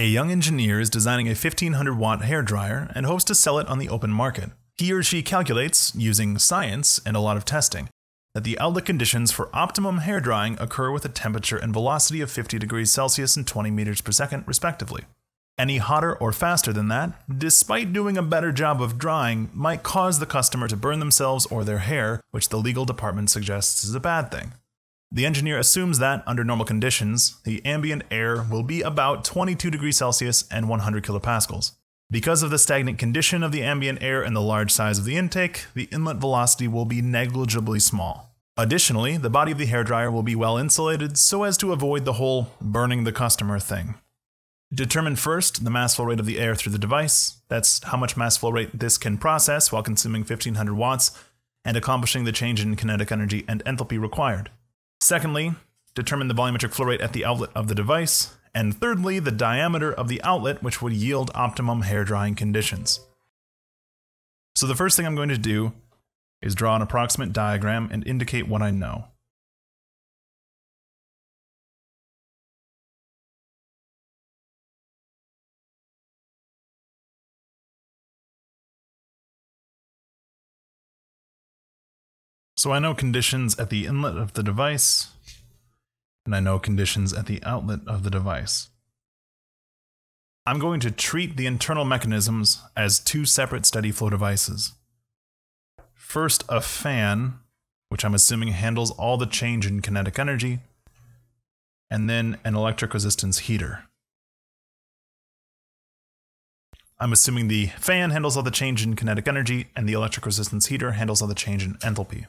A young engineer is designing a 1500 watt hair dryer and hopes to sell it on the open market. He or she calculates, using science and a lot of testing, that the outlet conditions for optimum hair drying occur with a temperature and velocity of 50 degrees Celsius and 20 meters per second, respectively. Any hotter or faster than that, despite doing a better job of drying, might cause the customer to burn themselves or their hair, which the legal department suggests is a bad thing. The engineer assumes that, under normal conditions, the ambient air will be about 22 degrees Celsius and 100 kilopascals. Because of the stagnant condition of the ambient air and the large size of the intake, the inlet velocity will be negligibly small. Additionally, the body of the hairdryer will be well insulated so as to avoid the whole burning the customer thing. Determine first the mass flow rate of the air through the device. That's how much mass flow rate this can process while consuming 1500 watts and accomplishing the change in kinetic energy and enthalpy required. Secondly, determine the volumetric flow rate at the outlet of the device. And thirdly, the diameter of the outlet, which would yield optimum hair drying conditions. So the first thing I'm going to do is draw an approximate diagram and indicate what I know. So I know conditions at the inlet of the device, and I know conditions at the outlet of the device. I'm going to treat the internal mechanisms as two separate steady flow devices. First, a fan, which I'm assuming handles all the change in kinetic energy, and then an electric resistance heater. I'm assuming the fan handles all the change in kinetic energy, and the electric resistance heater handles all the change in enthalpy.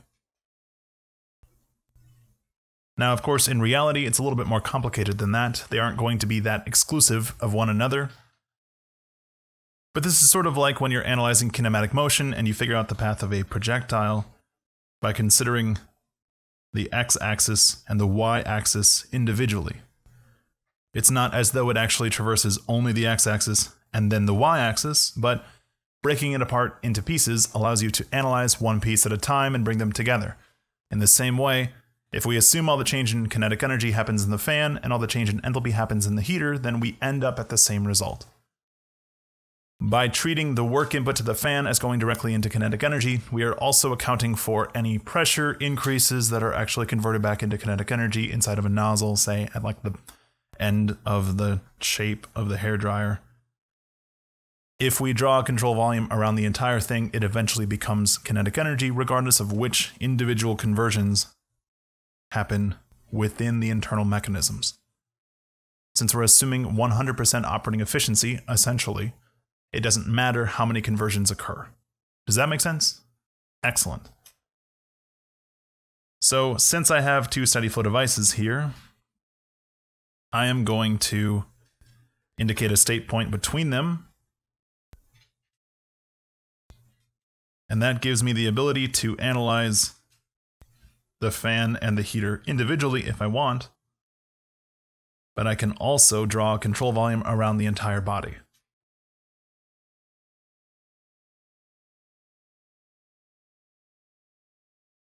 Now, of course, in reality, it's a little bit more complicated than that. They aren't going to be that exclusive of one another. But this is sort of like when you're analyzing kinematic motion and you figure out the path of a projectile by considering the x-axis and the y-axis individually. It's not as though it actually traverses only the x-axis and then the y-axis, but breaking it apart into pieces allows you to analyze one piece at a time and bring them together. In the same way, if we assume all the change in kinetic energy happens in the fan and all the change in enthalpy happens in the heater, then we end up at the same result. By treating the work input to the fan as going directly into kinetic energy, we are also accounting for any pressure increases that are actually converted back into kinetic energy inside of a nozzle, say at like the end of the shape of the hair dryer. If we draw a control volume around the entire thing, it eventually becomes kinetic energy, regardless of which individual conversions happen within the internal mechanisms. Since we're assuming 100% operating efficiency, essentially, it doesn't matter how many conversions occur. Does that make sense? Excellent. So, since I have two steady flow devices here, I am going to indicate a state point between them. And that gives me the ability to analyze the fan and the heater individually if I want, but I can also draw a control volume around the entire body.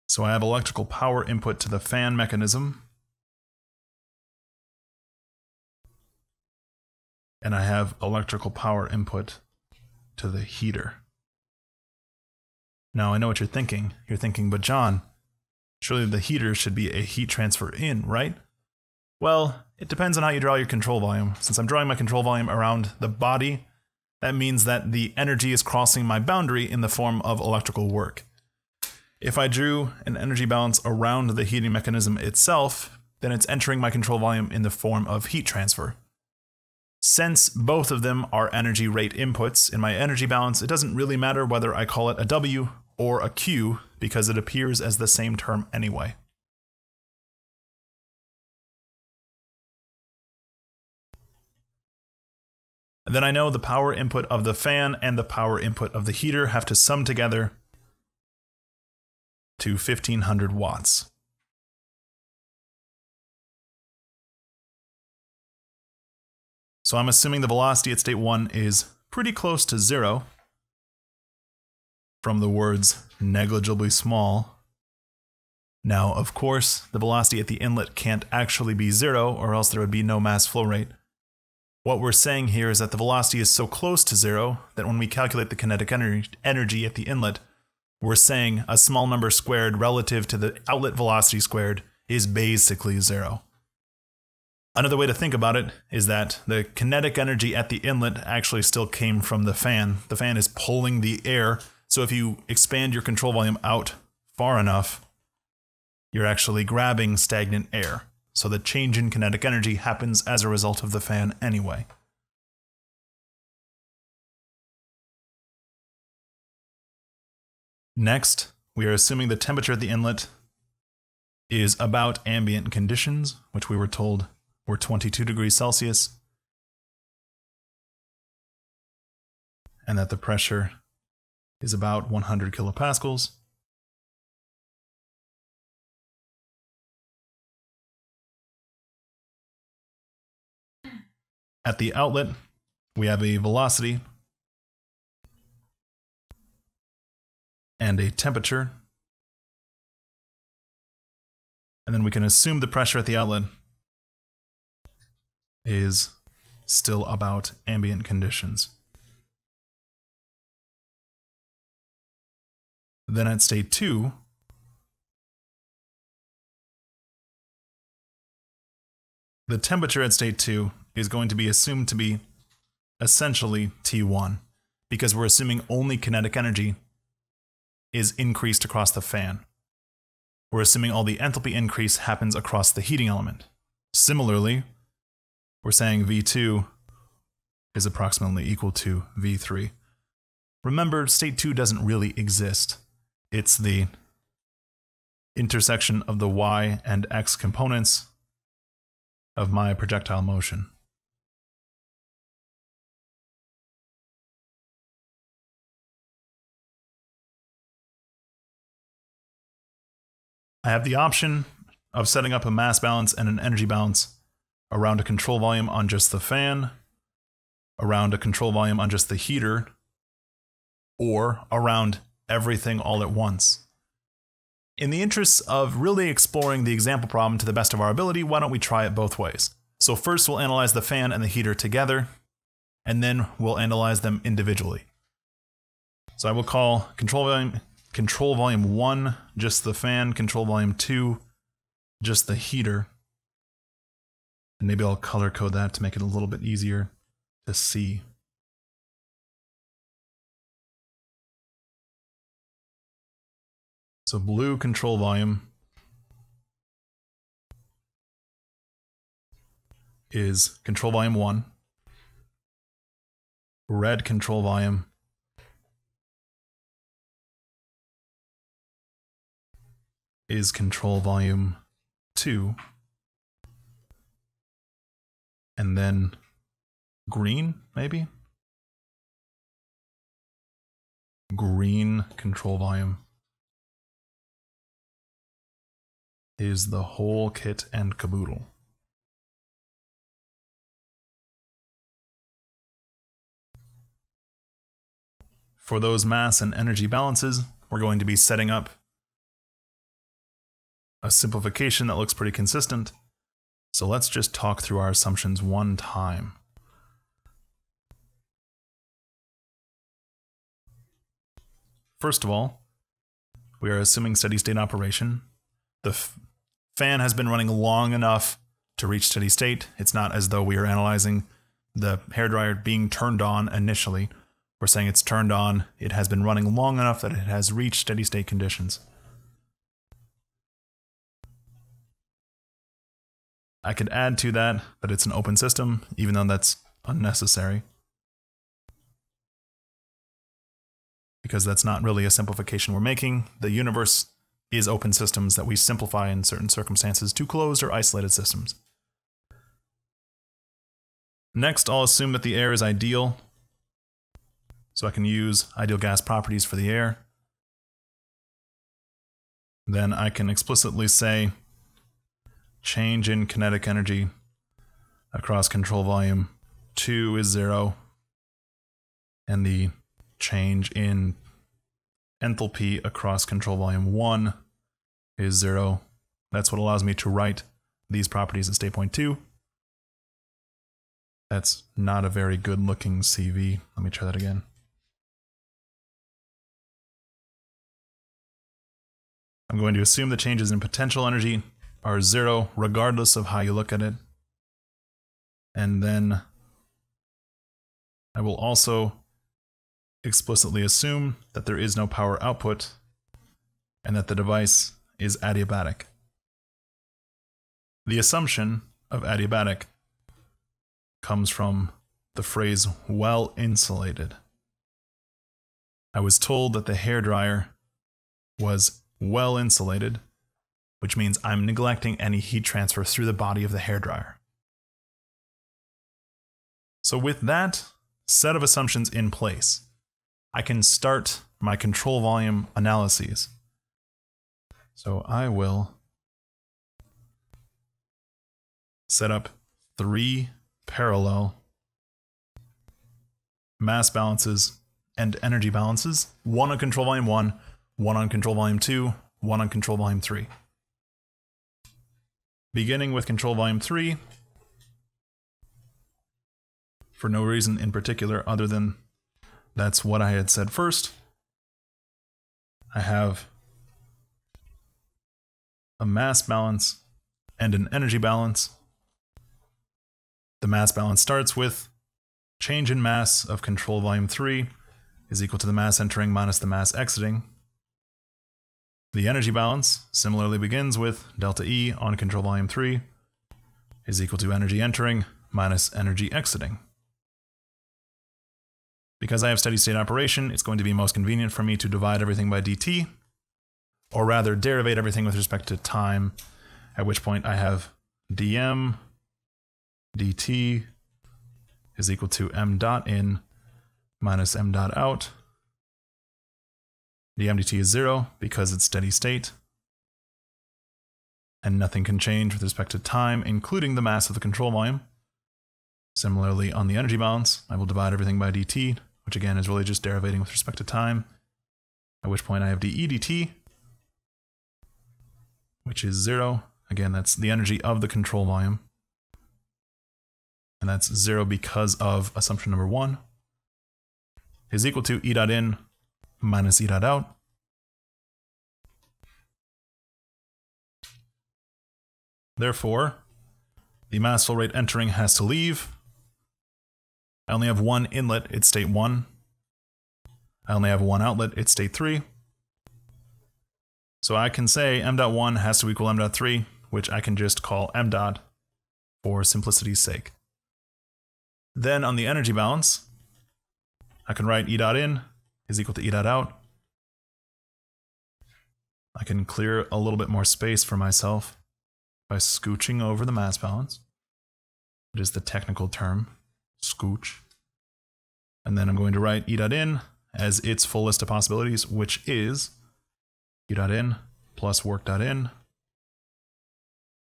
So I have electrical power input to the fan mechanism. And I have electrical power input to the heater. Now I know what you're thinking. You're thinking, but John, Surely the heater should be a heat transfer in, right? Well, it depends on how you draw your control volume. Since I'm drawing my control volume around the body, that means that the energy is crossing my boundary in the form of electrical work. If I drew an energy balance around the heating mechanism itself, then it's entering my control volume in the form of heat transfer. Since both of them are energy rate inputs in my energy balance, it doesn't really matter whether I call it a W or a Q because it appears as the same term anyway. then I know the power input of the fan and the power input of the heater have to sum together to 1500 watts. So I'm assuming the velocity at state 1 is pretty close to zero, from the words negligibly small. Now, of course, the velocity at the inlet can't actually be zero, or else there would be no mass flow rate. what we're saying here is that the velocity is so close to zero that when we calculate the kinetic energy at the inlet, we're saying a small number squared relative to the outlet velocity squared is basically zero. Another way to think about it is that the kinetic energy at the inlet actually still came from the fan. The fan is pulling the air, so if you expand your control volume out far enough, you're actually grabbing stagnant air. So the change in kinetic energy happens as a result of the fan anyway. Next, we are assuming the temperature at the inlet is about ambient conditions, which we were told were 22 degrees Celsius, and that the pressure is about 100 kilopascals. At the outlet, we have a velocity and a temperature. And then we can assume the pressure at the outlet is still about ambient conditions. Then at state 2, the temperature at state 2 is going to be assumed to be essentially T1 because we're assuming only kinetic energy is increased across the fan. We're assuming all the enthalpy increase happens across the heating element. Similarly, we're saying V2 is approximately equal to V3. Remember, state 2 doesn't really exist. It's the intersection of the y and x components of my projectile motion. I have the option of setting up a mass balance and an energy balance around a control volume on just the fan, around a control volume on just the heater, or around everything all at once. In the interests of really exploring the example problem to the best of our ability, why don't we try it both ways? So first we'll analyze the fan and the heater together, and then we'll analyze them individually. So I will call control volume control volume 1, just the fan, control volume 2, just the heater. And maybe I'll color code that to make it a little bit easier to see. So blue control volume is control volume 1. Red control volume is control volume 2. And then green, maybe? Green control volume is the whole kit and caboodle. For those mass and energy balances, we're going to be setting up a simplification that looks pretty consistent. So let's just talk through our assumptions one time. First of all, we are assuming steady state operation. The fan has been running long enough to reach steady state. It's not as though we are analyzing the hairdryer being turned on initially. We're saying it's turned on, it has been running long enough that it has reached steady state conditions. I could add to that that it's an open system, even though that's unnecessary. Because that's not really a simplification we're making. The universe is open systems that we simplify in certain circumstances to closed or isolated systems. Next, I'll assume that the air is ideal. So I can use ideal gas properties for the air. Then I can explicitly say change in kinetic energy across control volume 2 is 0 and the change in enthalpy across control volume 1 is 0. That's what allows me to write these properties at state point 2. That's not a very good looking CV. Let me try that again. I'm going to assume the changes in potential energy are zero, regardless of how you look at it. And then I will also explicitly assume that there is no power output and that the device is adiabatic. The assumption of adiabatic comes from the phrase well insulated. I was told that the hair dryer was well insulated, which means I'm neglecting any heat transfer through the body of the hair dryer. So, with that set of assumptions in place, I can start my control volume analyses. So, I will set up three parallel mass balances and energy balances one on control volume 1, one on control volume 2, one on control volume 3. Beginning with control volume 3, for no reason in particular other than that's what I had said first. I have a mass balance and an energy balance. The mass balance starts with change in mass of control volume 3 is equal to the mass entering minus the mass exiting. The energy balance similarly begins with delta E on control volume 3 is equal to energy entering minus energy exiting. Because I have steady state operation, it's going to be most convenient for me to divide everything by dt, or rather derivate everything with respect to time, at which point I have dm dt is equal to m dot in minus m dot out. The dt is zero because it's steady state. And nothing can change with respect to time, including the mass of the control volume. Similarly, on the energy balance, I will divide everything by dt, which again is really just derivating with respect to time, at which point I have dE dt, which is zero. Again, that's the energy of the control volume and that's 0 because of assumption number 1, is equal to E dot in minus E dot out. Therefore, the mass flow rate entering has to leave. I only have one inlet, it's state 1. I only have one outlet, it's state 3. So I can say m dot 1 has to equal m dot 3, which I can just call m dot for simplicity's sake. Then on the energy balance, I can write E dot in is equal to E dot out. I can clear a little bit more space for myself by scooching over the mass balance. It is the technical term, scooch. And then I'm going to write E dot in as its full list of possibilities, which is E dot in plus work dot in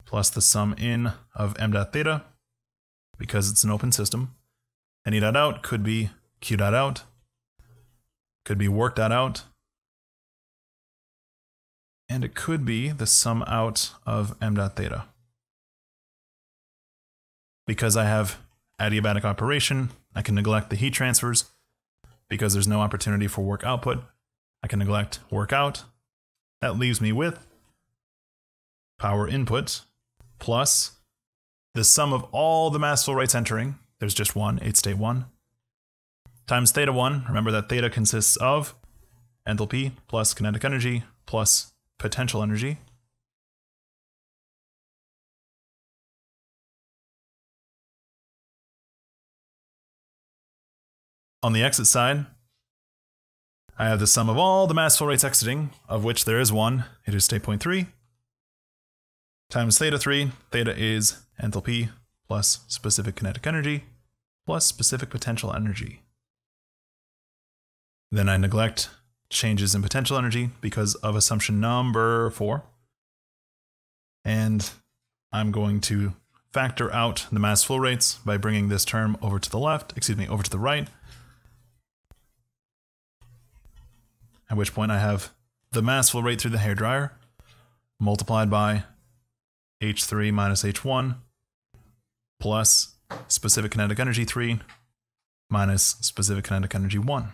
plus the sum in of m dot theta because it's an open system any dot out could be q dot out, could be work dot out, and it could be the sum out of m dot theta. Because I have adiabatic operation, I can neglect the heat transfers. Because there's no opportunity for work output, I can neglect work out. That leaves me with power input plus the sum of all the mass flow rates entering there's just one, 8 state 1. Times theta 1, remember that theta consists of enthalpy plus kinetic energy plus potential energy. On the exit side, I have the sum of all the mass flow rates exiting, of which there is one, it is state point 3, times theta 3, theta is enthalpy plus specific kinetic energy, plus specific potential energy. Then I neglect changes in potential energy because of assumption number four. And I'm going to factor out the mass flow rates by bringing this term over to the left, excuse me, over to the right. At which point I have the mass flow rate through the hair dryer multiplied by H3 minus H1 plus specific kinetic energy 3 minus specific kinetic energy 1.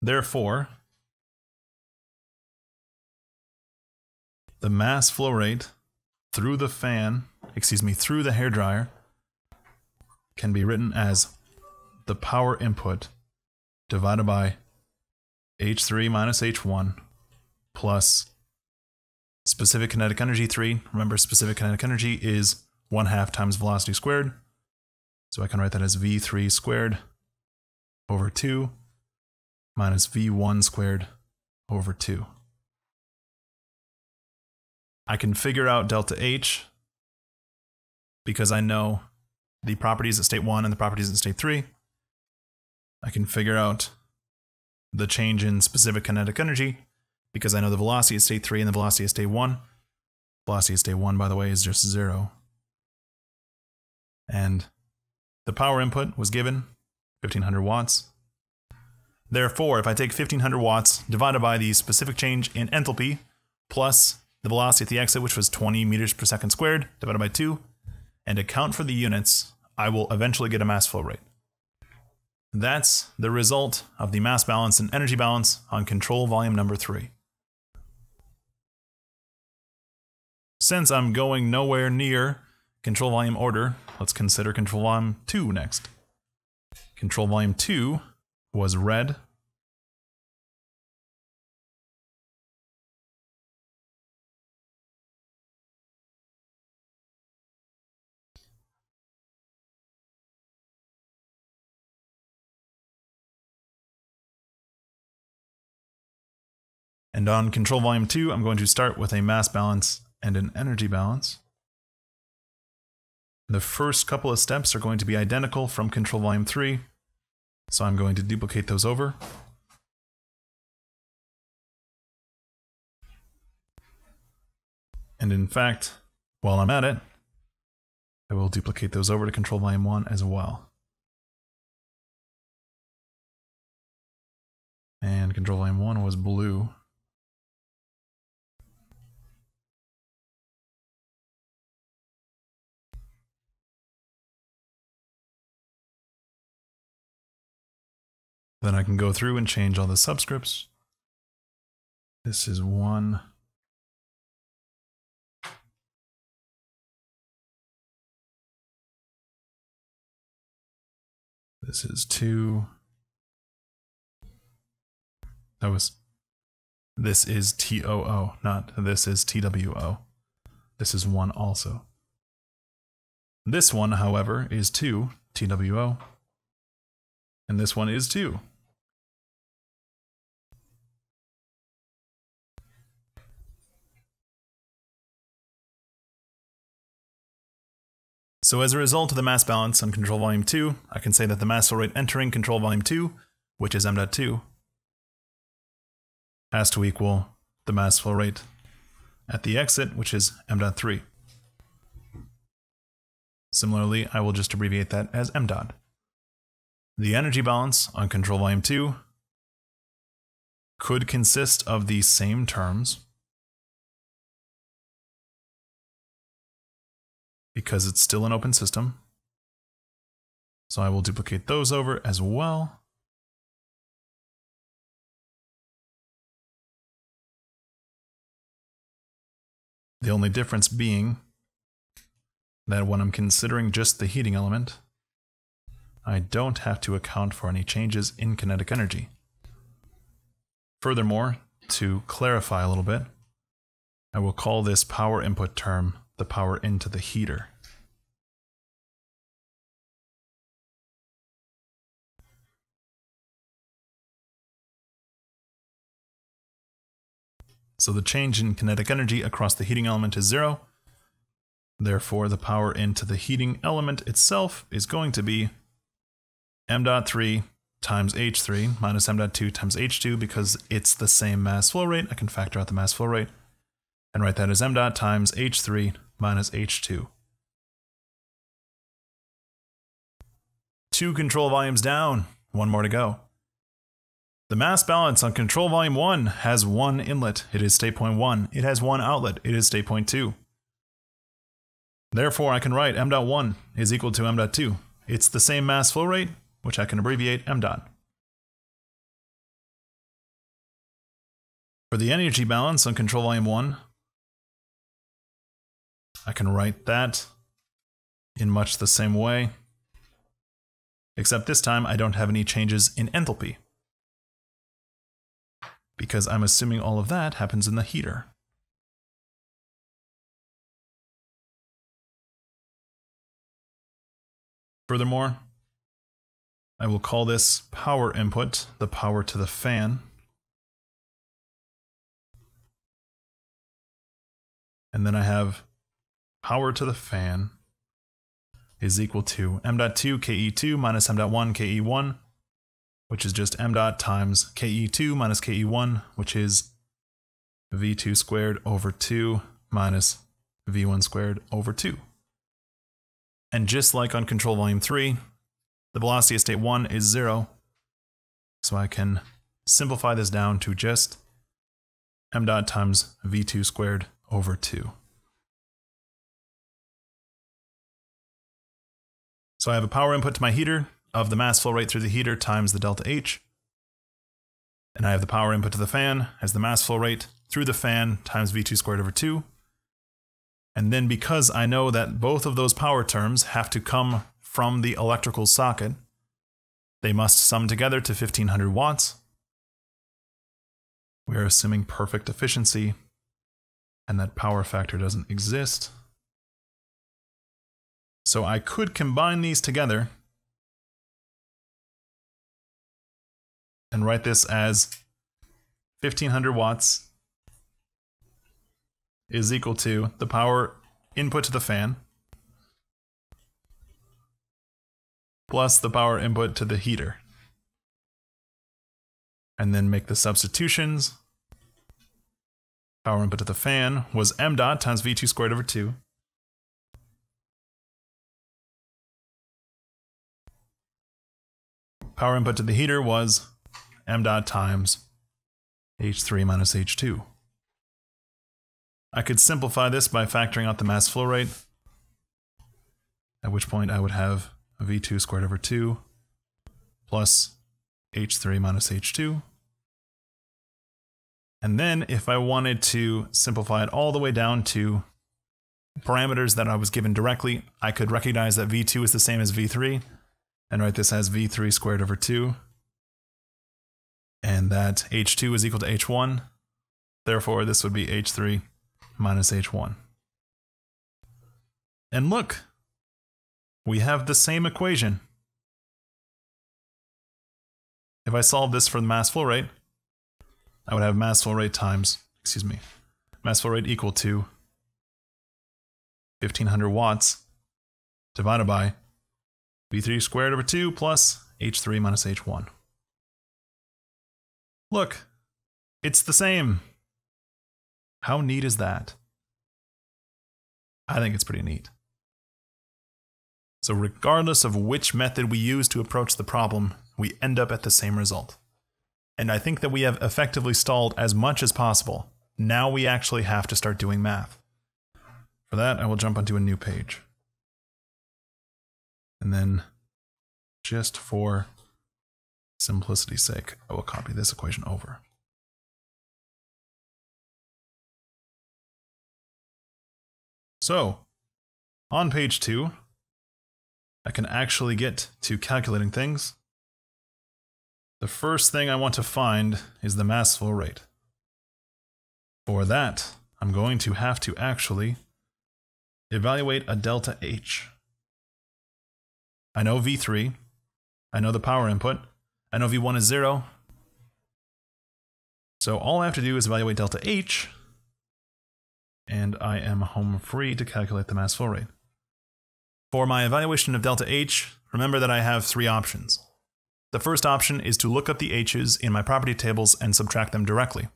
Therefore, the mass flow rate through the fan, excuse me, through the hair dryer can be written as the power input divided by H3 minus H1 plus specific kinetic energy 3. Remember, specific kinetic energy is 1 half times velocity squared. So I can write that as V3 squared over 2 minus V1 squared over 2. I can figure out delta H because I know the properties at state 1 and the properties at state 3. I can figure out the change in specific kinetic energy because I know the velocity at state 3 and the velocity at state 1. Velocity at state 1, by the way, is just 0. And the power input was given 1500 watts. Therefore, if I take 1500 watts divided by the specific change in enthalpy plus the velocity at the exit, which was 20 meters per second squared, divided by 2, and account for the units, I will eventually get a mass flow rate. That's the result of the mass balance and energy balance on control volume number 3. Since I'm going nowhere near control volume order, let's consider control volume 2 next. Control volume 2 was red. And on control volume 2, I'm going to start with a mass balance and an energy balance. The first couple of steps are going to be identical from control volume 3, so I'm going to duplicate those over. And in fact, while I'm at it, I will duplicate those over to control volume 1 as well. And control volume 1 was blue. Then I can go through and change all the subscripts. This is one. This is two. That was. This is TOO, not this is TWO. This is one also. This one, however, is two TWO. And this one is two. So as a result of the mass balance on control volume 2, I can say that the mass flow rate entering control volume 2, which is m.2, has to equal the mass flow rate at the exit, which is m.3. Similarly, I will just abbreviate that as m dot. The energy balance on control volume 2 could consist of the same terms, because it's still an open system. So I will duplicate those over as well. The only difference being that when I'm considering just the heating element, I don't have to account for any changes in kinetic energy. Furthermore, to clarify a little bit, I will call this power input term the power into the heater. So the change in kinetic energy across the heating element is zero. Therefore, the power into the heating element itself is going to be m dot 3 times h3 minus m dot 2 times h2 because it's the same mass flow rate. I can factor out the mass flow rate and write that as m dot times h3 minus h2. Two control volumes down, one more to go. The mass balance on control volume 1 has one inlet, it is state point 1. It has one outlet, it is state point 2. Therefore, I can write m dot 1 is equal to m dot 2. It's the same mass flow rate, which I can abbreviate m dot. For the energy balance on control volume 1, I can write that in much the same way, except this time I don't have any changes in enthalpy, because I'm assuming all of that happens in the heater. Furthermore, I will call this power input the power to the fan. And then I have power to the fan is equal to m dot 2 ke2 minus m dot 1 ke1, which is just m dot times ke2 minus ke1, which is v2 squared over 2 minus v1 squared over 2. And just like on control volume 3, the velocity at state 1 is 0. So I can simplify this down to just m dot times v2 squared over 2. So I have a power input to my heater of the mass flow rate through the heater times the delta H. And I have the power input to the fan as the mass flow rate through the fan times V2 squared over 2. And then because I know that both of those power terms have to come from the electrical socket, they must sum together to 1500 watts. We are assuming perfect efficiency and that power factor doesn't exist. So I could combine these together and write this as 1500 watts is equal to the power input to the fan plus the power input to the heater. And then make the substitutions. Power input to the fan was m dot times v2 squared over 2. Power input to the heater was m dot times h3 minus h2. I could simplify this by factoring out the mass flow rate, at which point I would have v2 squared over 2 plus h3 minus h2. And then if I wanted to simplify it all the way down to parameters that I was given directly, I could recognize that v2 is the same as v3 and write this as v3 squared over 2 and that h2 is equal to h1. Therefore, this would be h3 minus h1. And look, we have the same equation. If I solve this for the mass flow rate, I would have mass flow rate times, excuse me, mass flow rate equal to 1500 watts divided by V3 squared over 2 plus H3 minus H1. Look, it's the same. How neat is that? I think it's pretty neat. So regardless of which method we use to approach the problem, we end up at the same result. And I think that we have effectively stalled as much as possible. Now we actually have to start doing math. For that, I will jump onto a new page. And then, just for simplicity's sake, I will copy this equation over. So, on page 2, I can actually get to calculating things. The first thing I want to find is the mass flow rate. For that, I'm going to have to actually evaluate a delta H. I know V3. I know the power input. I know V1 is 0. So all I have to do is evaluate delta H, and I am home free to calculate the mass flow rate. For my evaluation of delta H, remember that I have three options. The first option is to look up the H's in my property tables and subtract them directly.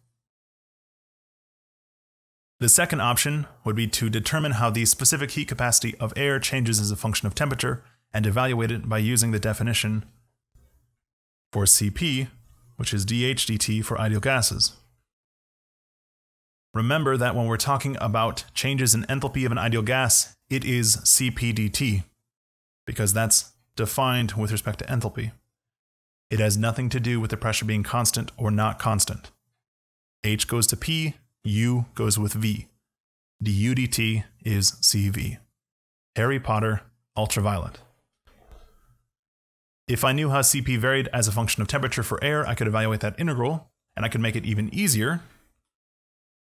The second option would be to determine how the specific heat capacity of air changes as a function of temperature and evaluate it by using the definition for Cp, which is dH dt for ideal gases. Remember that when we're talking about changes in enthalpy of an ideal gas, it is Cp dt, because that's defined with respect to enthalpy. It has nothing to do with the pressure being constant or not constant. H goes to P, U goes with V. du dt is Cv. Harry Potter, ultraviolet. If I knew how Cp varied as a function of temperature for air, I could evaluate that integral, and I could make it even easier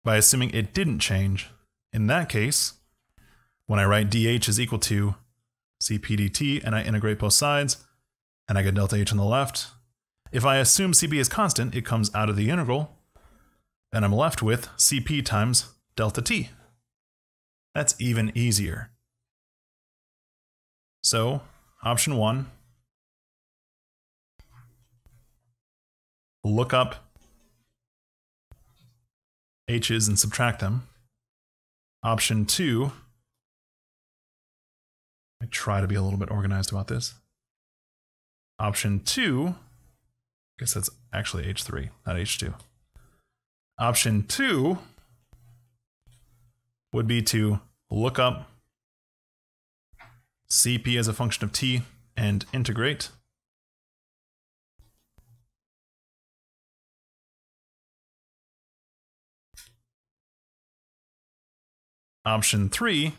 by assuming it didn't change. In that case, when I write dH is equal to Cp dt and I integrate both sides, and I get delta H on the left, if I assume Cp is constant, it comes out of the integral, and I'm left with Cp times delta T. That's even easier. So, option one look up h's and subtract them. Option two, I try to be a little bit organized about this. Option two, I guess that's actually H3, not H2. Option two would be to look up Cp as a function of t and integrate. Option three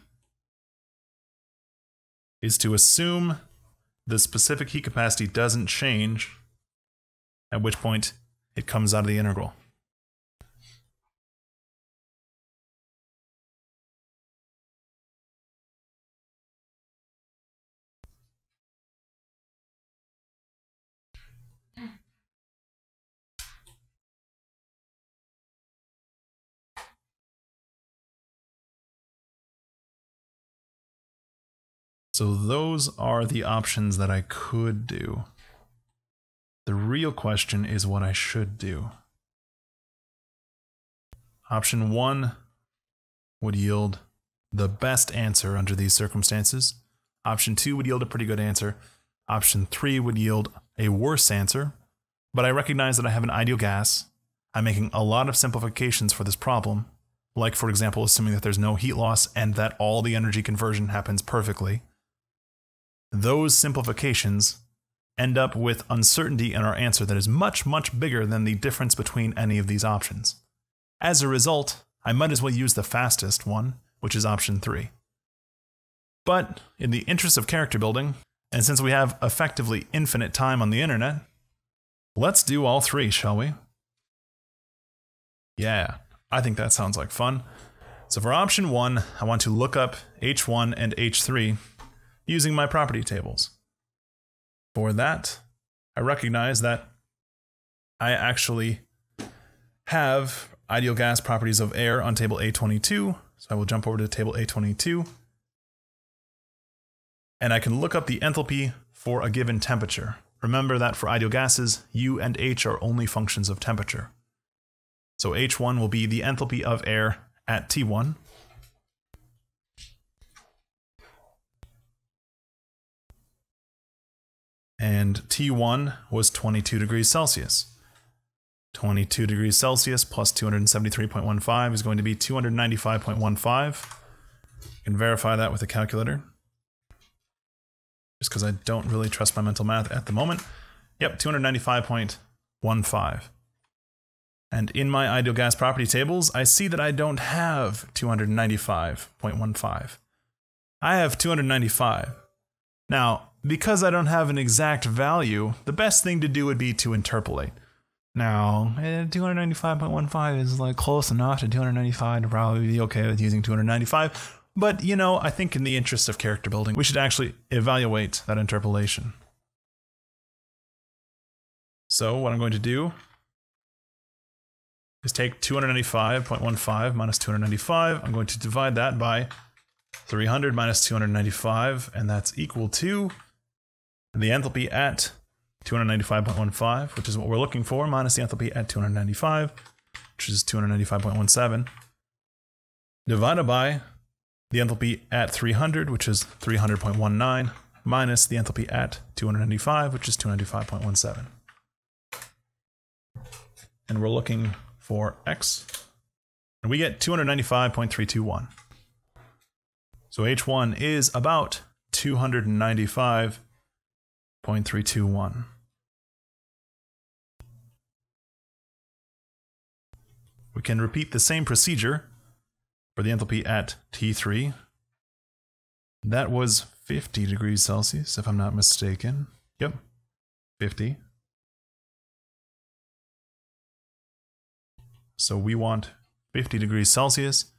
is to assume the specific heat capacity doesn't change, at which point it comes out of the integral. So those are the options that I could do. The real question is what I should do. Option one would yield the best answer under these circumstances. Option two would yield a pretty good answer. Option three would yield a worse answer. But I recognize that I have an ideal gas. I'm making a lot of simplifications for this problem, like, for example, assuming that there's no heat loss and that all the energy conversion happens perfectly those simplifications end up with uncertainty in our answer that is much, much bigger than the difference between any of these options. As a result, I might as well use the fastest one, which is option 3. But in the interest of character building, and since we have effectively infinite time on the internet, let's do all three, shall we? Yeah, I think that sounds like fun. So for option 1, I want to look up H1 and H3 using my property tables. For that, I recognize that I actually have ideal gas properties of air on table A22. So I will jump over to table A22. And I can look up the enthalpy for a given temperature. Remember that for ideal gases, U and H are only functions of temperature. So H1 will be the enthalpy of air at T1. And T1 was 22 degrees Celsius. 22 degrees Celsius plus 273.15 is going to be 295.15. You can verify that with a calculator. Just because I don't really trust my mental math at the moment. Yep, 295.15. And in my ideal gas property tables, I see that I don't have 295.15. I have 295. Now, because I don't have an exact value, the best thing to do would be to interpolate. Now, eh, 295.15 is like close enough to 295 to probably be okay with using 295. But, you know, I think in the interest of character building, we should actually evaluate that interpolation. So what I'm going to do is take 295.15 minus 295. I'm going to divide that by 300 minus 295, and that's equal to the enthalpy at 295.15, which is what we're looking for, minus the enthalpy at 295, which is 295.17, divided by the enthalpy at 300, which is 300.19, minus the enthalpy at 295, which is 295.17. And we're looking for x, and we get 295.321. So H1 is about 295.321. We can repeat the same procedure for the enthalpy at T3. That was 50 degrees Celsius, if I'm not mistaken. Yep, 50. So we want 50 degrees Celsius.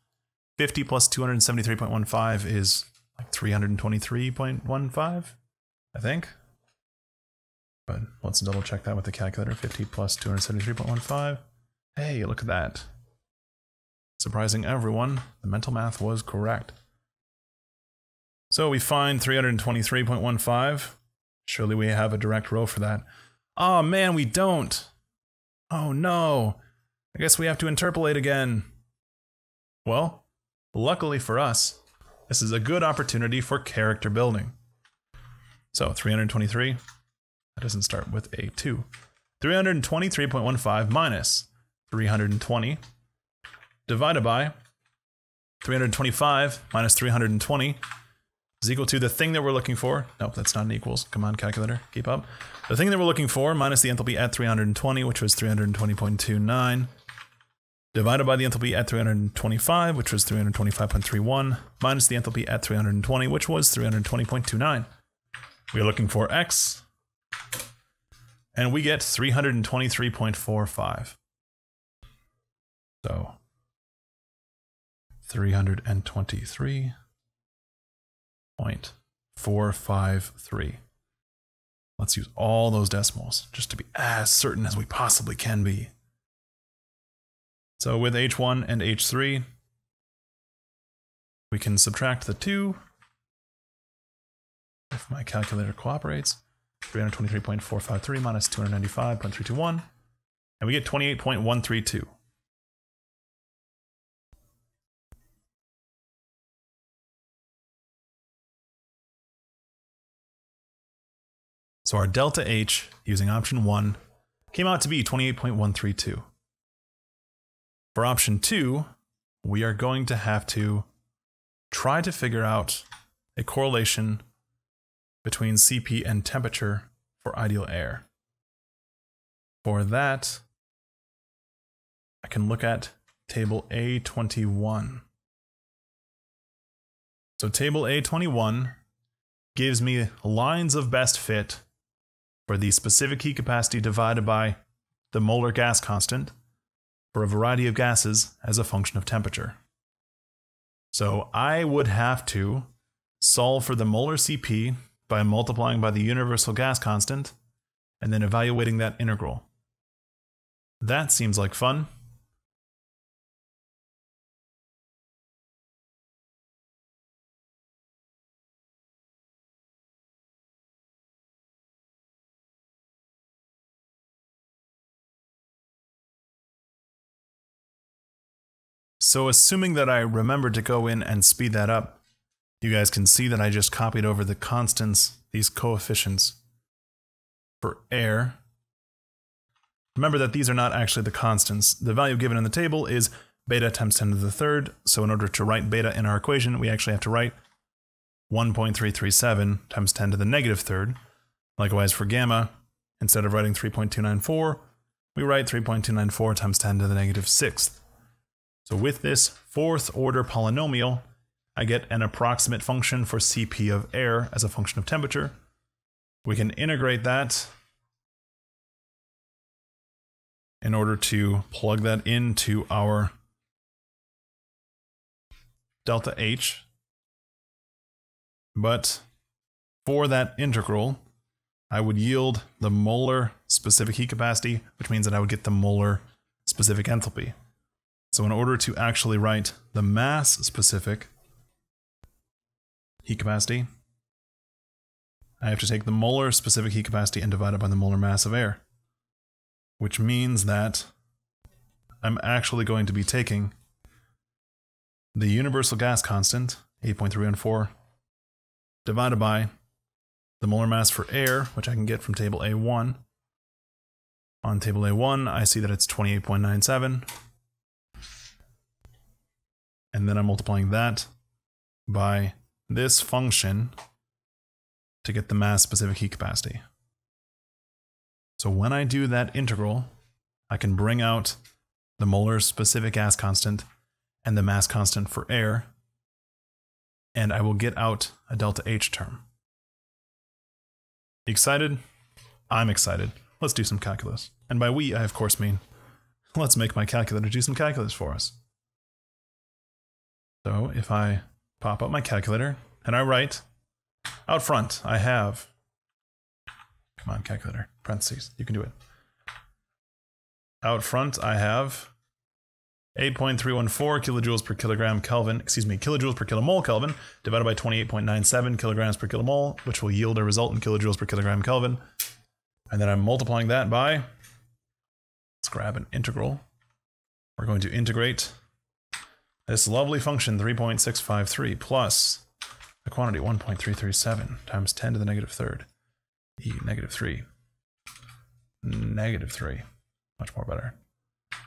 50 plus 273.15 is like 323.15, I think. But let's double check that with the calculator. 50 plus 273.15. Hey, look at that. Surprising everyone, the mental math was correct. So we find 323.15. Surely we have a direct row for that. Oh man, we don't. Oh no. I guess we have to interpolate again. Well, luckily for us, this is a good opportunity for character building. So 323, that doesn't start with a 2. 323.15 minus 320 divided by 325 minus 320 is equal to the thing that we're looking for. Nope, that's not an equals. Come on, calculator, keep up. The thing that we're looking for minus the enthalpy at 320, which was 320.29, divided by the enthalpy at 325, which was 325.31, minus the enthalpy at 320, which was 320.29. We're looking for x, and we get 323.45. So 323.453. Let's use all those decimals just to be as certain as we possibly can be. So with H1 and H3, we can subtract the 2 if my calculator cooperates. 323.453 minus 295.321, and we get 28.132. So our delta H using option 1 came out to be 28.132. For option 2, we are going to have to try to figure out a correlation between CP and temperature for ideal air. For that, I can look at table A21. So table A21 gives me lines of best fit for the specific heat capacity divided by the molar gas constant for a variety of gases as a function of temperature. So I would have to solve for the molar CP by multiplying by the universal gas constant and then evaluating that integral. That seems like fun. So assuming that I remembered to go in and speed that up, you guys can see that I just copied over the constants, these coefficients for air. Remember that these are not actually the constants. The value given in the table is beta times 10 to the third. So in order to write beta in our equation, we actually have to write 1.337 times 10 to the negative third. Likewise for gamma, instead of writing 3.294, we write 3.294 times 10 to the negative sixth. So with this fourth order polynomial, I get an approximate function for Cp of air as a function of temperature. We can integrate that in order to plug that into our delta H. But for that integral, I would yield the molar specific heat capacity, which means that I would get the molar specific enthalpy. So in order to actually write the mass specific heat capacity, I have to take the molar specific heat capacity and divide it by the molar mass of air. Which means that I'm actually going to be taking the universal gas constant, 8.314, divided by the molar mass for air, which I can get from table A1. On table A1, I see that it's 28.97 and then I'm multiplying that by this function to get the mass specific heat capacity. So when I do that integral, I can bring out the molar specific gas constant and the mass constant for air, and I will get out a delta H term. Excited? I'm excited. Let's do some calculus. And by we, I of course mean, let's make my calculator do some calculus for us. So if I pop up my calculator and I write out front, I have, come on, calculator, parentheses, you can do it. Out front, I have 8.314 kilojoules per kilogram Kelvin, excuse me, kilojoules per kilomole Kelvin, divided by 28.97 kilograms per kilomole, which will yield a result in kilojoules per kilogram Kelvin. And then I'm multiplying that by, let's grab an integral. We're going to integrate this lovely function 3.653 plus the quantity 1.337 times 10 to the negative third, e negative 3, negative 3, much more better,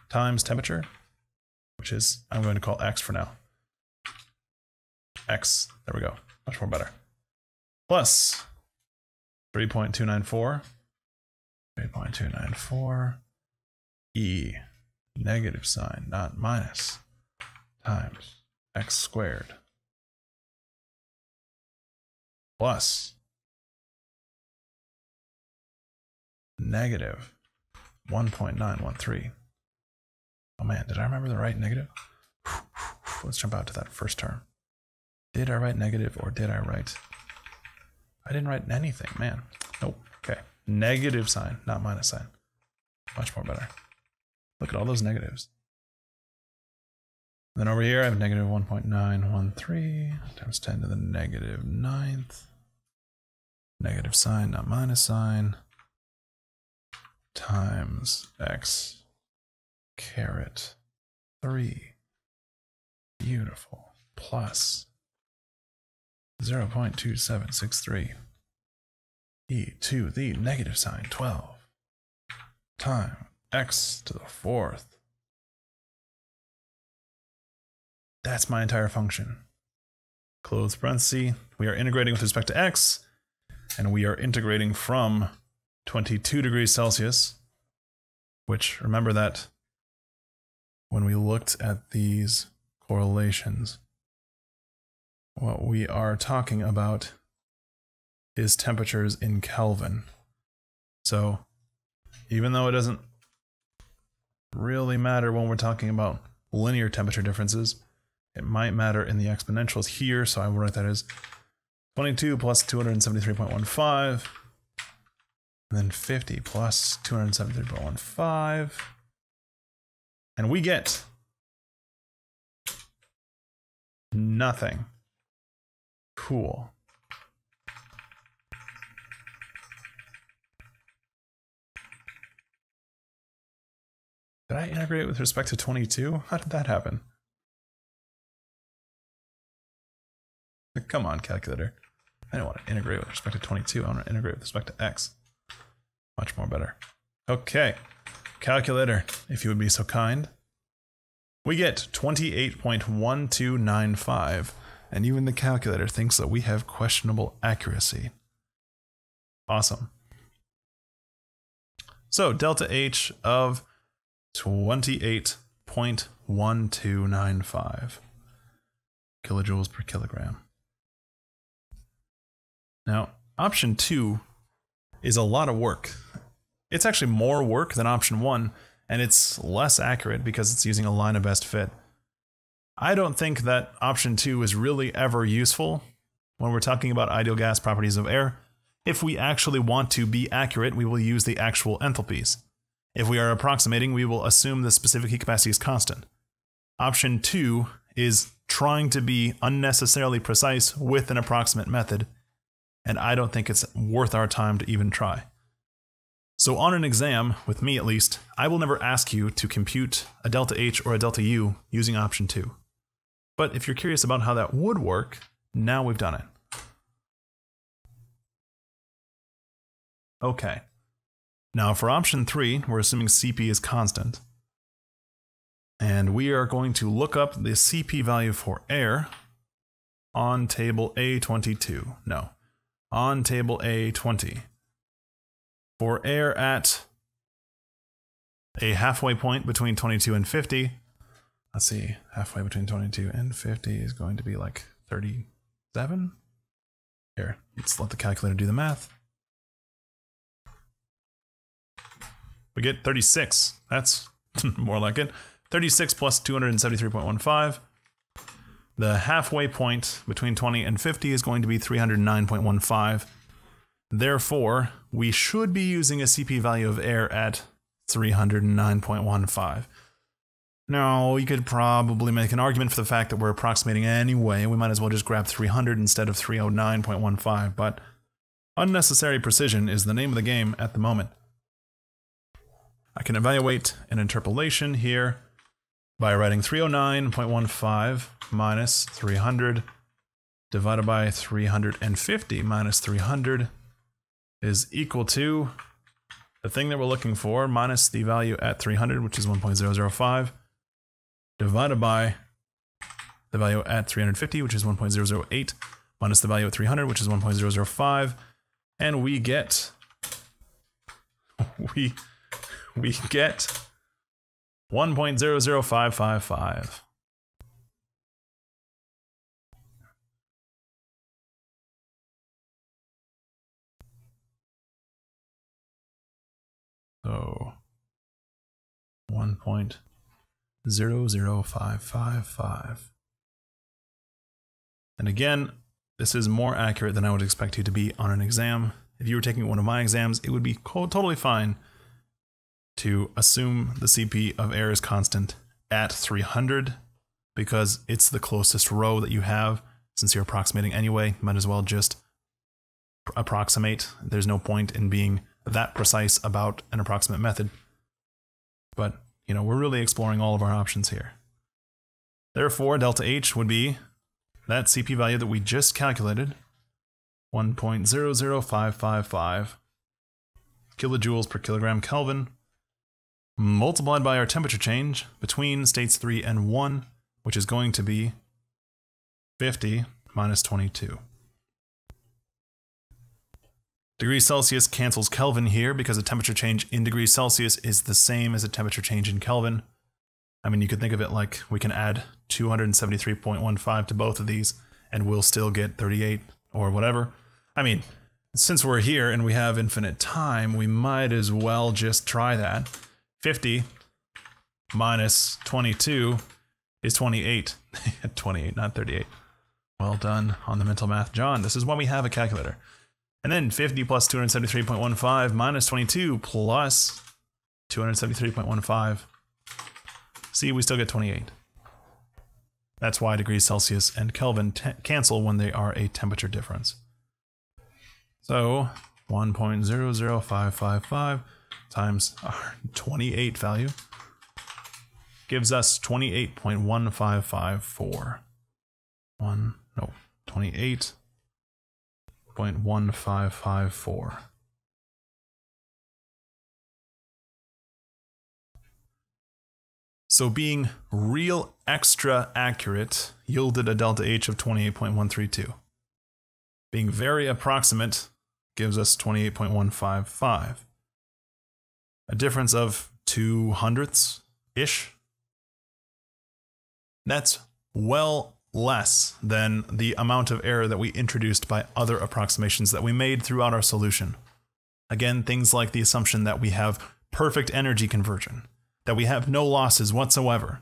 times temperature, which is, I'm going to call x for now. x, there we go, much more better, plus 3.294, 3.294, e, negative sign, not minus, times x squared plus negative 1.913. Oh man, did I remember the right negative? Let's jump out to that first term. Did I write negative or did I write? I didn't write anything, man. Nope. Okay. Negative sign, not minus sign. Much more better. Look at all those negatives. Then over here, I have negative 1.913 times 10 to the negative ninth. Negative sign, not minus sign. Times x caret 3. Beautiful. Plus 0.2763 e to the negative sign 12 time x to the fourth That's my entire function. Close parenthesis. We are integrating with respect to x, and we are integrating from 22 degrees Celsius, which remember that when we looked at these correlations, what we are talking about is temperatures in Kelvin. So even though it doesn't really matter when we're talking about linear temperature differences, it might matter in the exponentials here, so I will write that as 22 plus 273.15, and then 50 plus 273.15, and we get nothing. Cool. Did I integrate with respect to 22? How did that happen? Come on, calculator. I don't want to integrate with respect to 22. I want to integrate with respect to x. Much more better. Okay. Calculator, if you would be so kind. We get 28.1295, and even the calculator thinks that we have questionable accuracy. Awesome. So, delta H of 28.1295 kilojoules per kilogram. Now, option two is a lot of work. It's actually more work than option one, and it's less accurate because it's using a line of best fit. I don't think that option two is really ever useful when we're talking about ideal gas properties of air. If we actually want to be accurate, we will use the actual enthalpies. If we are approximating, we will assume the specific heat capacity is constant. Option two is trying to be unnecessarily precise with an approximate method and I don't think it's worth our time to even try. So, on an exam, with me at least, I will never ask you to compute a delta H or a delta U using option 2. But if you're curious about how that would work, now we've done it. Okay. Now for option 3, we're assuming CP is constant. And we are going to look up the CP value for air on table A22. No, on table A20. For air at a halfway point between 22 and 50. Let's see, halfway between 22 and 50 is going to be like 37. Here, let's let the calculator do the math. We get 36. That's more like it. 36 plus 273.15. The halfway point between 20 and 50 is going to be 309.15. Therefore, we should be using a CP value of air at 309.15. Now, you could probably make an argument for the fact that we're approximating anyway. We might as well just grab 300 instead of 309.15, but unnecessary precision is the name of the game at the moment. I can evaluate an interpolation here by writing 309.15 minus 300 divided by 350 minus 300 is equal to the thing that we're looking for minus the value at 300, which is 1.005, divided by the value at 350, which is 1.008, minus the value at 300, which is 1.005, and we get we we get 1.00555. So 1.00555. And again, this is more accurate than I would expect you to be on an exam. If you were taking one of my exams, it would be totally fine to assume the CP of air is constant at 300 because it's the closest row that you have. Since you're approximating anyway, might as well just approximate. There's no point in being that precise about an approximate method. But, you know, we're really exploring all of our options here. Therefore, delta H would be that CP value that we just calculated, 1.00555 kilojoules per kilogram Kelvin multiplied by our temperature change between states 3 and 1, which is going to be 50 minus 22. Degrees Celsius cancels Kelvin here because a temperature change in degrees Celsius is the same as a temperature change in Kelvin. I mean, you could think of it like we can add 273.15 to both of these and we'll still get 38 or whatever. I mean, since we're here and we have infinite time, we might as well just try that. 50 minus 22 is 28. 28, not 38. Well done on the mental math, John. This is why we have a calculator. And then 50 plus 273.15 minus 22 plus 273.15. See, we still get 28. That's why degrees Celsius and Kelvin cancel when they are a temperature difference. So 1.00555 times our 28 value gives us 28.1554. One, no, 28.1554. So being real extra accurate yielded a delta H of 28.132. Being very approximate gives us 28.155 a difference of two hundredths ish. That's well less than the amount of error that we introduced by other approximations that we made throughout our solution. Again, things like the assumption that we have perfect energy conversion, that we have no losses whatsoever,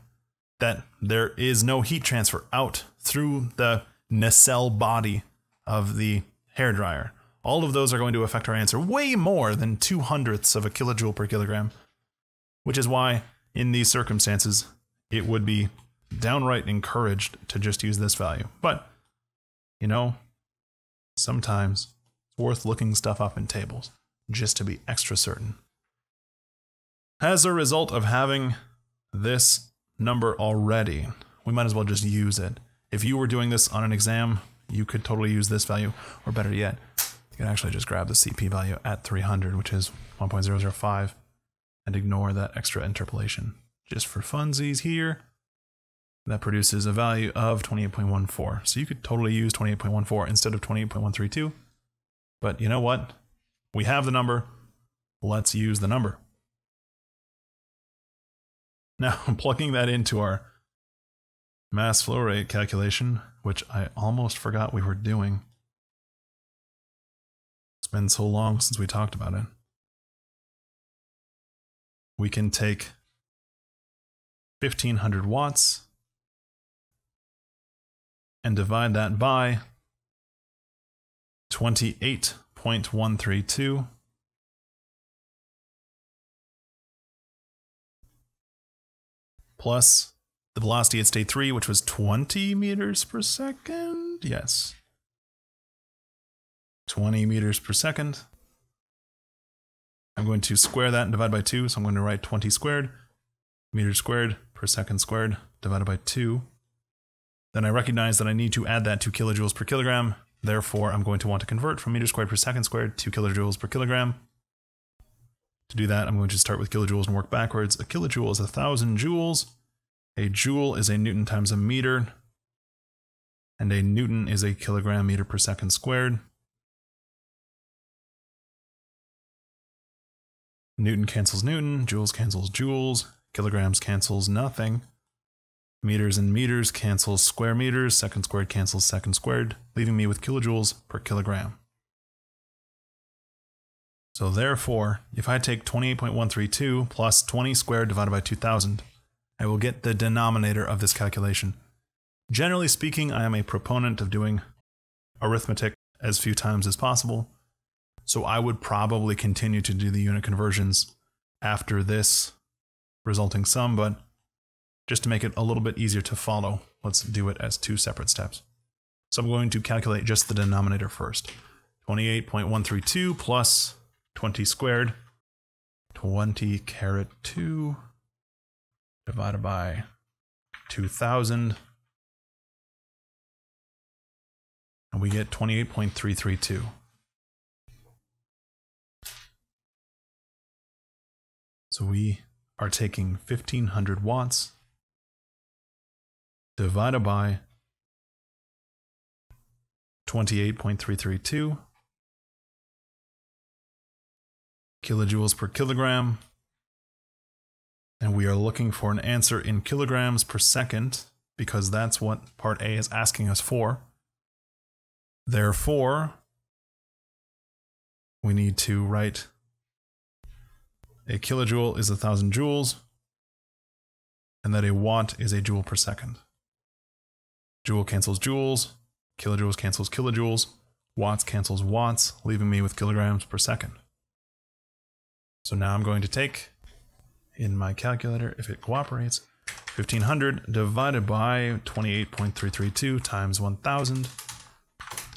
that there is no heat transfer out through the nacelle body of the hair dryer, all of those are going to affect our answer way more than two hundredths of a kilojoule per kilogram, which is why, in these circumstances, it would be downright encouraged to just use this value. But, you know, sometimes it's worth looking stuff up in tables just to be extra certain. As a result of having this number already, we might as well just use it. If you were doing this on an exam, you could totally use this value, or better yet, you can actually just grab the CP value at 300, which is 1.005, and ignore that extra interpolation. Just for funsies here, that produces a value of 28.14. So you could totally use 28.14 instead of 28.132. But you know what? We have the number. Let's use the number. Now, plugging that into our mass flow rate calculation, which I almost forgot we were doing. Been so long since we talked about it. We can take 1500 watts and divide that by 28.132 plus the velocity at state 3, which was 20 meters per second. Yes. 20 meters per second. I'm going to square that and divide by 2, so I'm going to write 20 squared meters squared per second squared divided by 2. Then I recognize that I need to add that to kilojoules per kilogram. Therefore, I'm going to want to convert from meters squared per second squared to kilojoules per kilogram. To do that, I'm going to start with kilojoules and work backwards. A kilojoule is a thousand joules. A joule is a newton times a meter. And a newton is a kilogram meter per second squared. Newton cancels Newton, joules cancels joules, kilograms cancels nothing. Meters and meters cancels square meters, second squared cancels second squared, leaving me with kilojoules per kilogram. So therefore, if I take 28.132 plus 20 squared divided by 2000, I will get the denominator of this calculation. Generally speaking, I am a proponent of doing arithmetic as few times as possible, so I would probably continue to do the unit conversions after this resulting sum, but just to make it a little bit easier to follow, let's do it as two separate steps. So I'm going to calculate just the denominator first. 28.132 plus 20 squared, 20 caret 2 divided by 2000. And we get 28.332. So we are taking 1500 watts divided by 28.332 kilojoules per kilogram. And we are looking for an answer in kilograms per second because that's what part A is asking us for. Therefore, we need to write a kilojoule is a thousand joules, and that a watt is a joule per second. Joule cancels joules, kilojoules cancels kilojoules, watts cancels watts, leaving me with kilograms per second. So now I'm going to take in my calculator, if it cooperates, 1500 divided by 28.332 times 1000,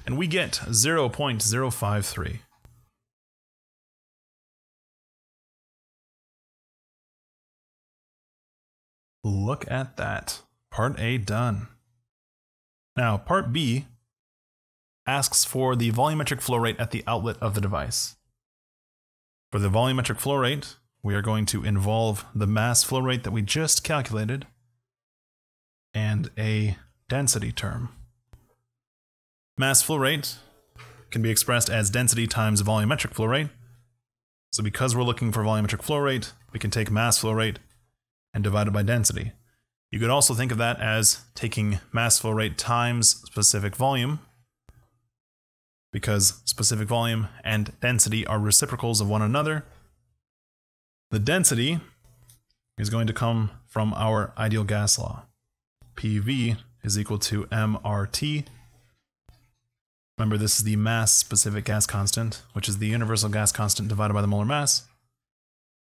and we get 0.053. Look at that. Part A done. Now, part B asks for the volumetric flow rate at the outlet of the device. For the volumetric flow rate, we are going to involve the mass flow rate that we just calculated and a density term. Mass flow rate can be expressed as density times volumetric flow rate. So because we're looking for volumetric flow rate, we can take mass flow rate and divided by density. You could also think of that as taking mass flow rate times specific volume, because specific volume and density are reciprocals of one another. The density is going to come from our ideal gas law. PV is equal to MRT. Remember, this is the mass specific gas constant, which is the universal gas constant divided by the molar mass.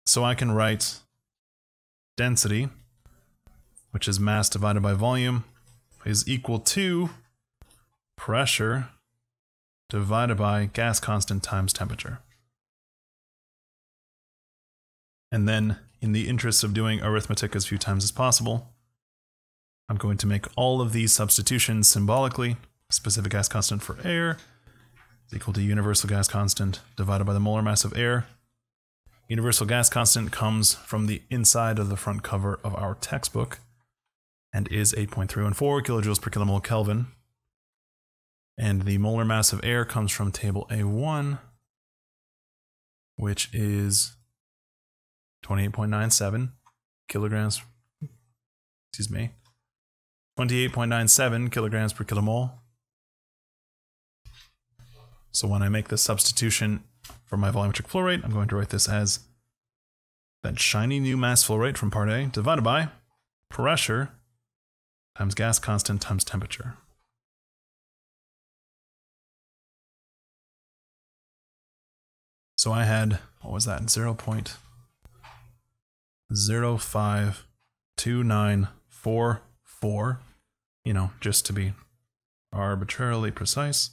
So I can write density, which is mass divided by volume, is equal to pressure divided by gas constant times temperature. And then, in the interest of doing arithmetic as few times as possible, I'm going to make all of these substitutions symbolically. Specific gas constant for air is equal to universal gas constant divided by the molar mass of air Universal gas constant comes from the inside of the front cover of our textbook. and is 8.314 kilojoules per kilomole Kelvin. And the molar mass of air comes from table A1, which is 28.97 kilograms, excuse me, 28.97 kilograms per kilomole. So when I make this substitution for my volumetric flow rate, I'm going to write this as that shiny new mass flow rate from part A divided by pressure times gas constant times temperature. So I had, what was that, 0. 0.052944, you know, just to be arbitrarily precise,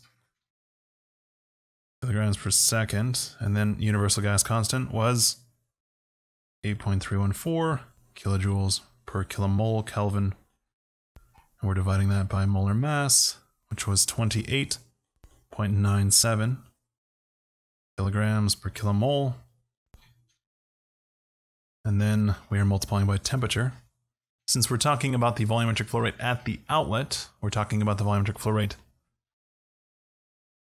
kilograms per second, and then universal gas constant was 8.314 kilojoules per kilomole Kelvin. And we're dividing that by molar mass, which was 28.97 kilograms per kilomole. And then we are multiplying by temperature. Since we're talking about the volumetric flow rate at the outlet, we're talking about the volumetric flow rate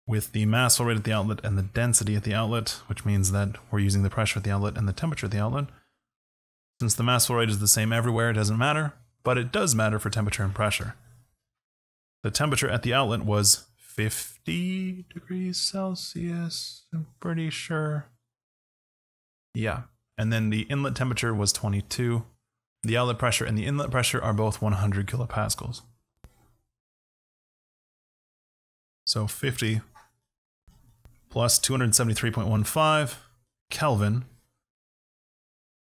with the mass flow rate at the outlet and the density at the outlet, which means that we're using the pressure at the outlet and the temperature at the outlet. Since the mass flow rate is the same everywhere, it doesn't matter, but it does matter for temperature and pressure. The temperature at the outlet was 50 degrees Celsius, I'm pretty sure. Yeah. And then the inlet temperature was 22. The outlet pressure and the inlet pressure are both 100 kilopascals. So 50 plus 273.15 Kelvin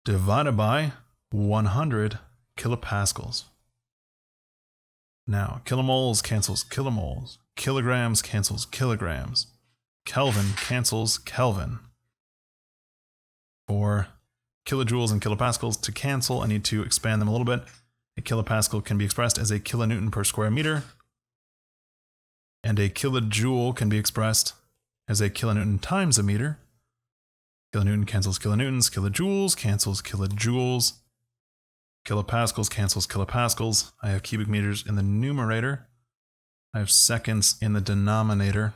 divided by 100 kilopascals. Now, kilomoles cancels kilomoles. Kilograms cancels kilograms. Kelvin cancels Kelvin. For kilojoules and kilopascals to cancel, I need to expand them a little bit. A kilopascal can be expressed as a kilonewton per square meter. And a kilojoule can be expressed as a kilonewton times a meter. Kilonewton cancels kilonewtons, kilojoules cancels kilojoules. Kilopascals cancels kilopascals. I have cubic meters in the numerator. I have seconds in the denominator,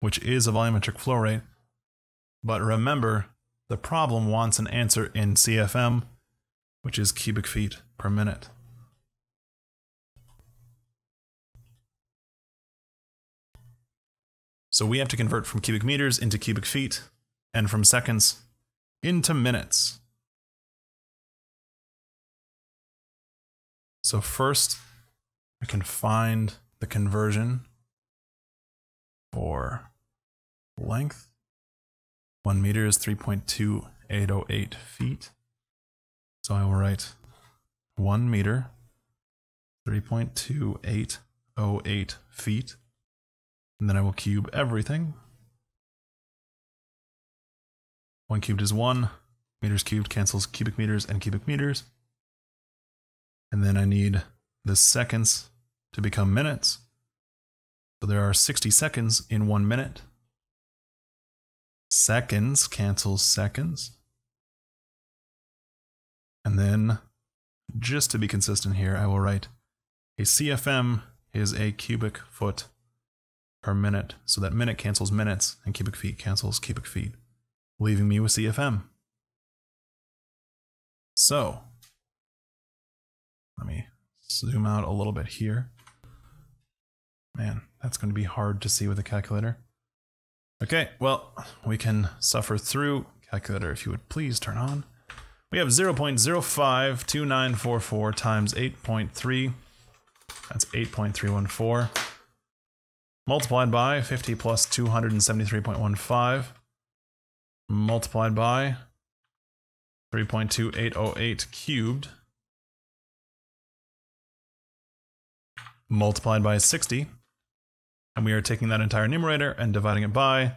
which is a volumetric flow rate. But remember, the problem wants an answer in CFM, which is cubic feet per minute. So we have to convert from cubic meters into cubic feet and from seconds into minutes. So first, I can find the conversion for length. One meter is 3.2808 feet. So I will write one meter, 3.2808 feet. And then I will cube everything. One cubed is one. Meters cubed cancels cubic meters and cubic meters. And then I need the seconds to become minutes. So there are 60 seconds in one minute. Seconds cancels seconds. And then, just to be consistent here, I will write a CFM is a cubic foot per minute. So that minute cancels minutes and cubic feet cancels cubic feet, leaving me with CFM. So, let me zoom out a little bit here. Man, that's going to be hard to see with a calculator. Okay, well, we can suffer through. Calculator, if you would please turn on. We have 0.052944 times 8.3. That's 8.314. Multiplied by 50 plus 273.15. Multiplied by 3.2808 cubed. Multiplied by 60 and we are taking that entire numerator and dividing it by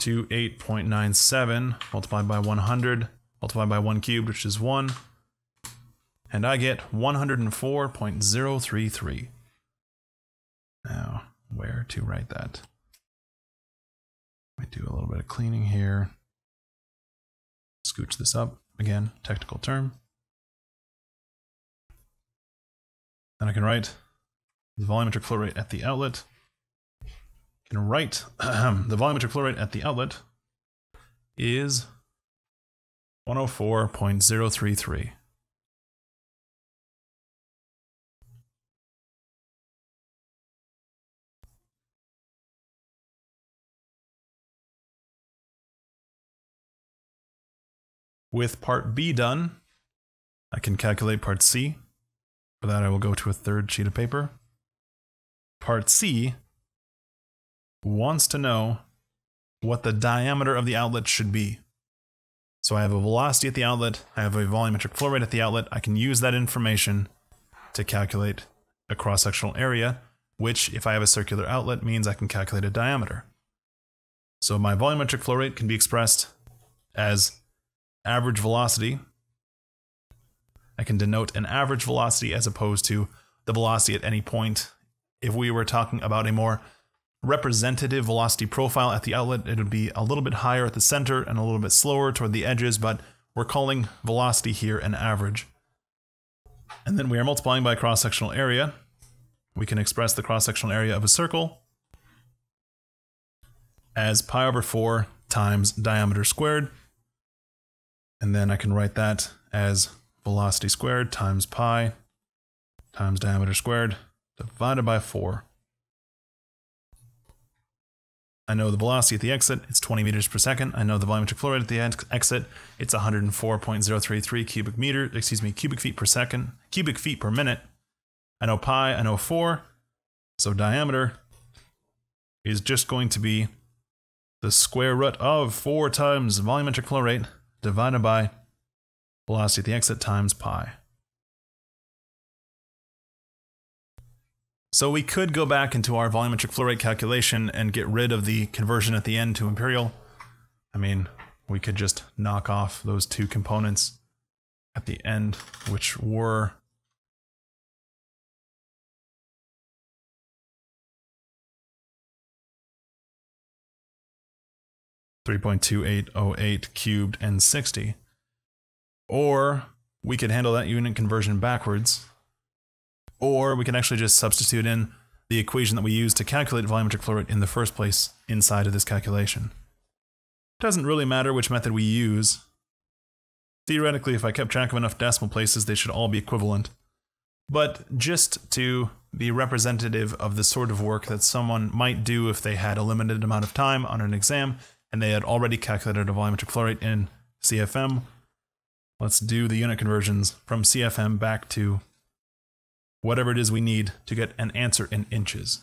to 8.97 multiplied by 100 multiplied by 1 cubed, which is 1. And I get 104.033. Now, where to write that? I do a little bit of cleaning here. Scooch this up. Again, technical term. Then I can write the volumetric flow rate at the outlet. I can write the volumetric flow rate at the outlet is 104.033. With part B done, I can calculate part C. For that, I will go to a third sheet of paper. Part C wants to know what the diameter of the outlet should be. So I have a velocity at the outlet, I have a volumetric flow rate at the outlet. I can use that information to calculate a cross-sectional area, which if I have a circular outlet means I can calculate a diameter. So my volumetric flow rate can be expressed as average velocity. I can denote an average velocity as opposed to the velocity at any point. If we were talking about a more representative velocity profile at the outlet, it would be a little bit higher at the center and a little bit slower toward the edges, but we're calling velocity here an average. And then we are multiplying by cross-sectional area. We can express the cross-sectional area of a circle as pi over 4 times diameter squared. And then I can write that as velocity squared times pi times diameter squared divided by 4. I know the velocity at the exit, it's 20 meters per second. I know the volumetric flow rate at the exit, it's 104.033 cubic meter, excuse me, cubic feet per second, cubic feet per minute. I know pi, I know 4. So diameter is just going to be the square root of 4 times volumetric flow rate divided by velocity at the exit times pi. So we could go back into our volumetric flow rate calculation and get rid of the conversion at the end to imperial. I mean, we could just knock off those two components at the end, which were Three point two eight oh eight cubed and sixty. Or we could handle that unit conversion backwards. Or we can actually just substitute in the equation that we used to calculate volumetric flow rate in the first place inside of this calculation. Doesn't really matter which method we use. Theoretically, if I kept track of enough decimal places, they should all be equivalent. But just to be representative of the sort of work that someone might do if they had a limited amount of time on an exam and they had already calculated a volumetric flow rate in CFM, let's do the unit conversions from CFM back to whatever it is we need to get an answer in inches.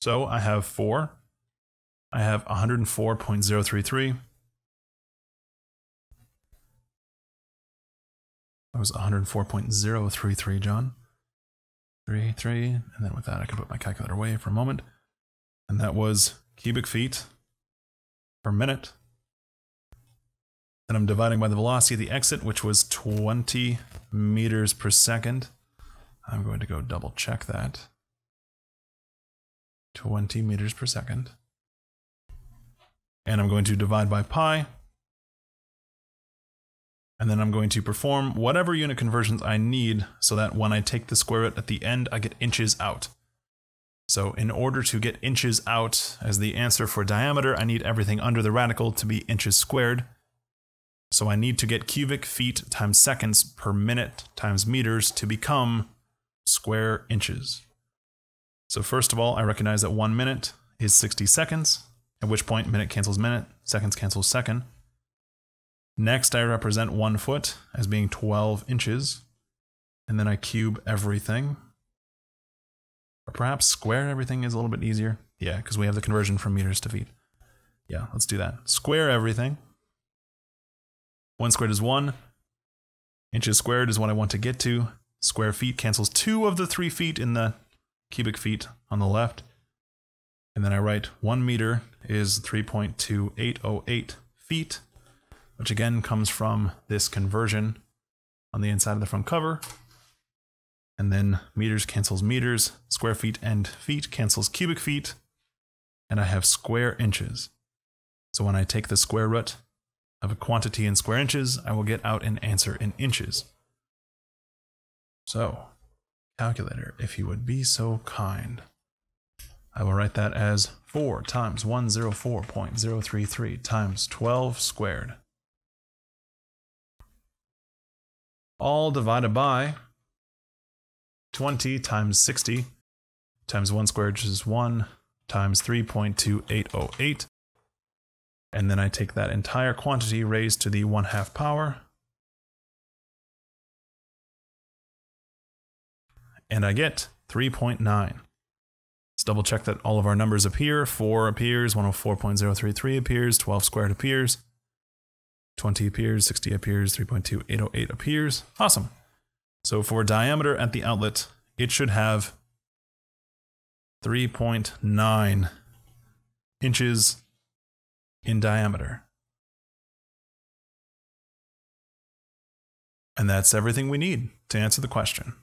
So I have 4. I have 104.033. That was 104.033, John. 3, 3, and then with that I can put my calculator away for a moment. And that was cubic feet per minute. Then I'm dividing by the velocity of the exit, which was 20 meters per second. I'm going to go double check that. 20 meters per second. And I'm going to divide by pi. And then I'm going to perform whatever unit conversions I need so that when I take the square root at the end, I get inches out. So in order to get inches out as the answer for diameter, I need everything under the radical to be inches squared. So I need to get cubic feet times seconds per minute times meters to become square inches. So first of all, I recognize that one minute is 60 seconds, at which point minute cancels minute, seconds cancels second. Next, I represent one foot as being 12 inches, and then I cube everything. Or perhaps square everything is a little bit easier. Yeah, because we have the conversion from meters to feet. Yeah, let's do that. Square everything. One squared is one. Inches squared is what I want to get to. Square feet cancels two of the three feet in the cubic feet on the left. And then I write one meter is 3.2808 feet, which again comes from this conversion on the inside of the front cover. And then meters cancels meters, square feet and feet cancels cubic feet, and I have square inches. So when I take the square root of a quantity in square inches, I will get out an answer in inches. So, calculator, if you would be so kind. I will write that as 4 times 104.033 times 12 squared. All divided by 20 times 60 times 1 squared, which is 1, times 3.2808. And then I take that entire quantity raised to the 1 half power. And I get 3.9. Let's double check that all of our numbers appear. 4 appears, 104.033 appears, 12 squared appears, 20 appears, 60 appears, 3.2808 appears. Awesome. So for diameter at the outlet, it should have 3.9 inches in diameter. And that's everything we need to answer the question.